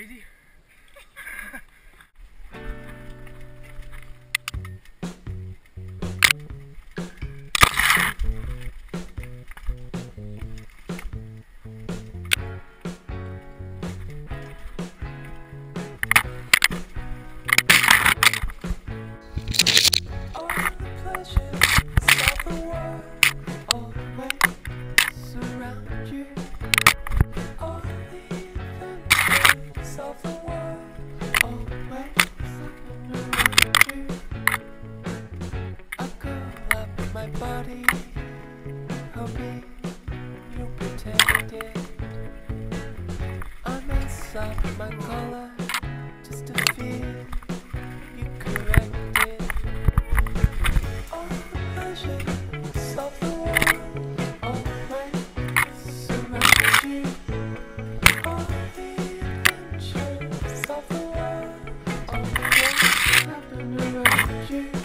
lady. Body, hoping you'll protect it. I mess up my color just to feel you correct it. All the pleasures of you. All the the around you.